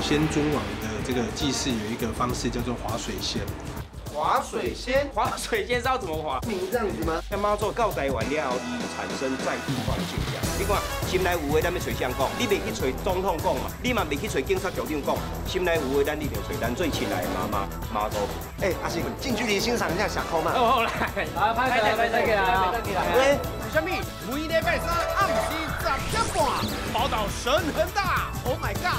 先尊王的这个祭祀有一个方式叫做划水仙。划水仙，划水仙是要怎么划？明这样子吗？那妈祖告台完了后，伊产生在地化的现象。你看，心内有话，咱要找谁讲？你袂去找总统讲嘛？你嘛袂去找警察局长讲？心内有话，咱一定找咱最亲爱的妈妈妈祖。哎，阿信，近距离欣赏一下小空嘛。哦，来，来，拍起来，拍起来啊！喂，是什么？每礼拜三暗时十点半，宝岛神很大，Oh my god！